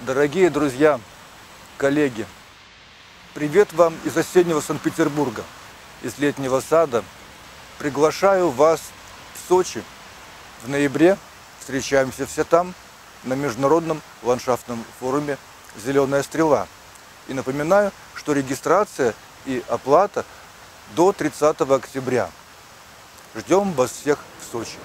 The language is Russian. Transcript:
Дорогие друзья, коллеги, привет вам из осеннего Санкт-Петербурга, из летнего сада. Приглашаю вас в Сочи. В ноябре встречаемся все там, на международном ландшафтном форуме «Зеленая стрела». И напоминаю, что регистрация и оплата до 30 октября. Ждем вас всех в Сочи.